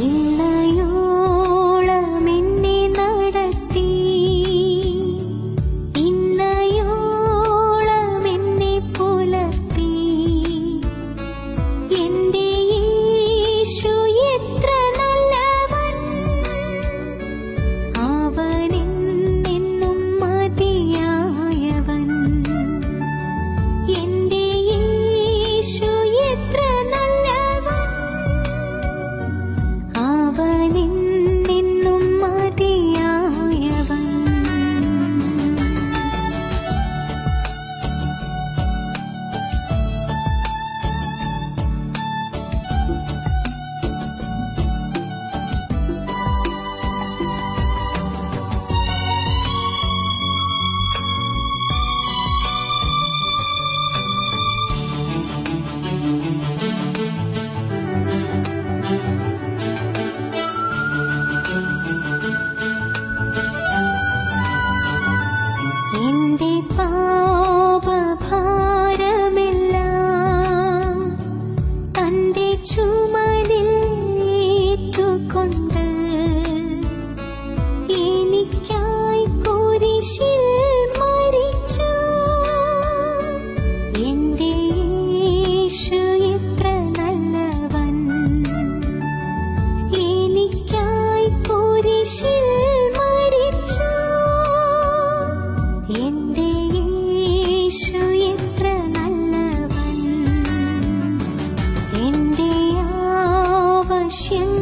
ഇന്നയോളം 心